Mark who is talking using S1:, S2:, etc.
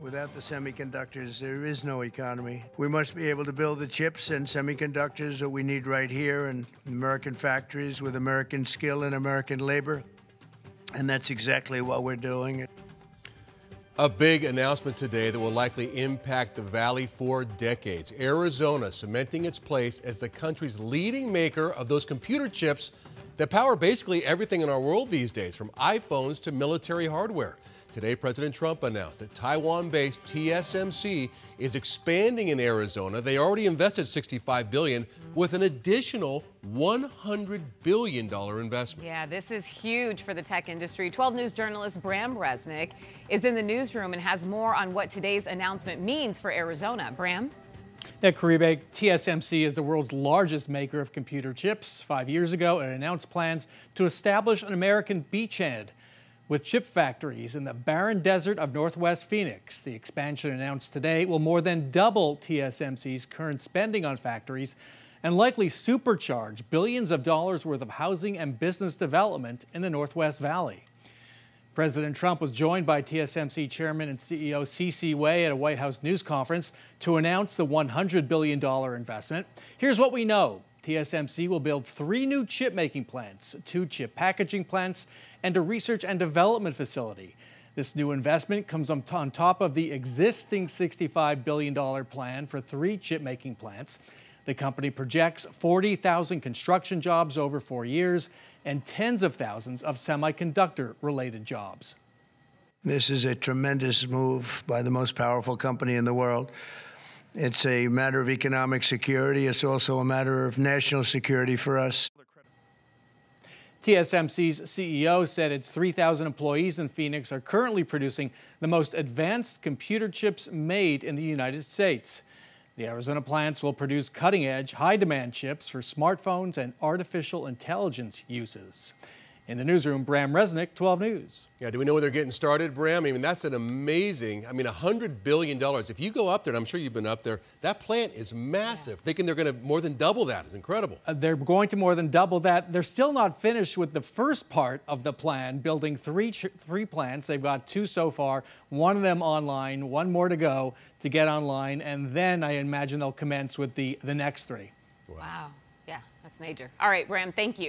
S1: Without the semiconductors, there is no economy. We must be able to build the chips and semiconductors that we need right here in American factories with American skill and American labor. And that's exactly what we're doing.
S2: A big announcement today that will likely impact the Valley for decades. Arizona cementing its place as the country's leading maker of those computer chips that power basically everything in our world these days, from iPhones to military hardware. Today, President Trump announced that Taiwan-based TSMC is expanding in Arizona. They already invested 65 billion with an additional $100 billion investment.
S3: Yeah, this is huge for the tech industry. 12 News journalist Bram Resnick is in the newsroom and has more on what today's announcement means for Arizona. Bram?
S4: Yeah, Caribe, TSMC is the world's largest maker of computer chips. Five years ago, it announced plans to establish an American beachhead with chip factories in the barren desert of northwest Phoenix. The expansion announced today will more than double TSMC's current spending on factories and likely supercharge billions of dollars worth of housing and business development in the Northwest Valley. President Trump was joined by TSMC Chairman and CEO C.C. Wei at a White House news conference to announce the $100 billion investment. Here's what we know. TSMC will build three new chip making plants, two chip packaging plants, and a research and development facility. This new investment comes on top of the existing $65 billion plan for three chip making plants. The company projects 40,000 construction jobs over four years and tens of thousands of semiconductor related jobs.
S1: This is a tremendous move by the most powerful company in the world. It's a matter of economic security. It's also a matter of national security for us.
S4: TSMC's CEO said its 3,000 employees in Phoenix are currently producing the most advanced computer chips made in the United States. The Arizona plants will produce cutting edge, high demand chips for smartphones and artificial intelligence uses. In the newsroom, Bram Resnick, 12 News.
S2: Yeah, do we know where they're getting started, Bram? I mean, that's an amazing, I mean, $100 billion. If you go up there, and I'm sure you've been up there, that plant is massive. Yeah. Thinking they're going to more than double that is incredible.
S4: Uh, they're going to more than double that. They're still not finished with the first part of the plan, building three, three plants. They've got two so far, one of them online, one more to go to get online, and then I imagine they'll commence with the, the next three.
S3: Wow. wow. Yeah, that's major. All right, Bram, thank you.